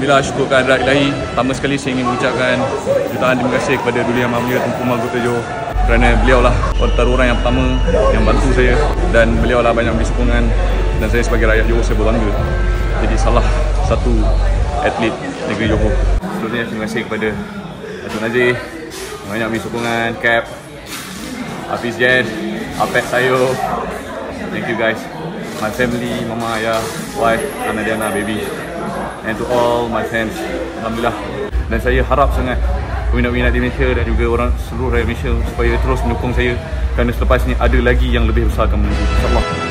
Alhamdulillah syukur kehadrat ilahi Pertama sekali saya ingin mengucapkan Jutaan terima kasih kepada Duli Yang Maha Mulia Tunku Magu Tejo. Kerana beliau lah antara orang yang pertama Yang bantu saya Dan beliau lah banyak sokongan Dan saya sebagai rakyat Johor saya berbangga. Jadi salah satu atlet negeri Johor. Seterusnya terima kasih kepada Datuk Nazir Banyak beri sokongan Cap Hafiz Jen Apek Sayo. Thank you guys. My family, mama, ayah, wife, Ana Diana, baby and to all my fans Alhamdulillah. Dan saya harap sangat peminat-peminat di Malaysia dan juga orang seluruh rakyat Malaysia supaya terus mendukung saya kerana selepas ini ada lagi yang lebih besar akan menunggu InsyaAllah